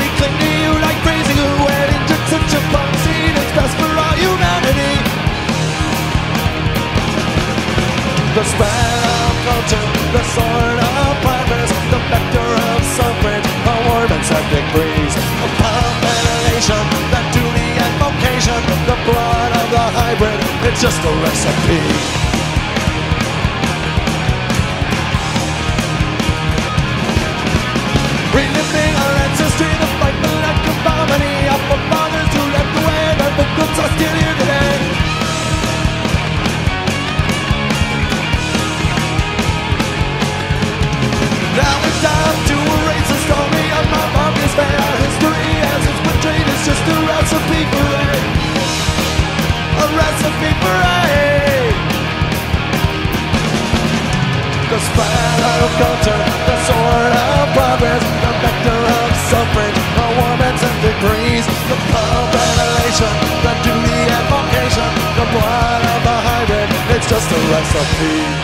We cling to you like crazy such a It's best for all humanity. The spell of culture, the sword of hybrid, it's just a recipe. Of culture, the sword of progress, the vector of suffering, the warmth and degrees, the the duty and vocation, the blood of the hybrid, it's just a recipe.